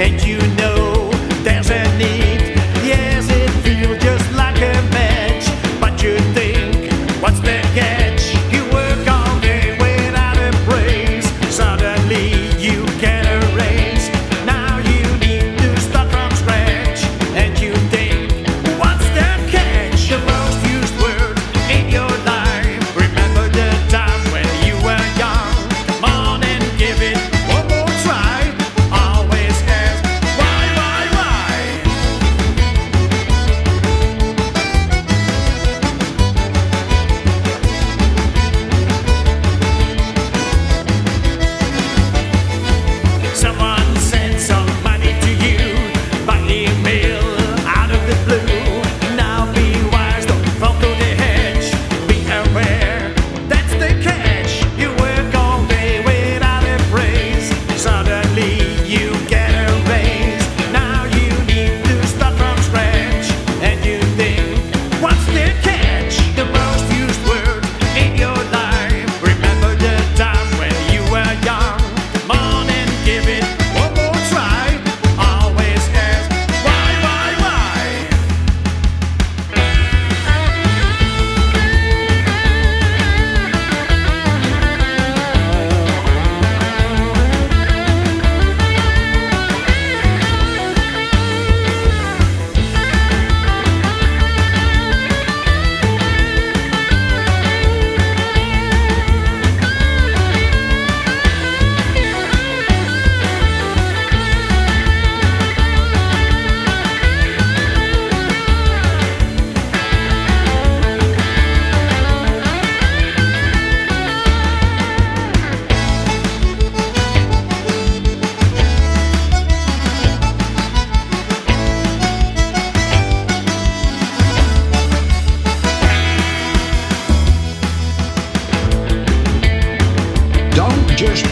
and you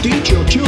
Do Q.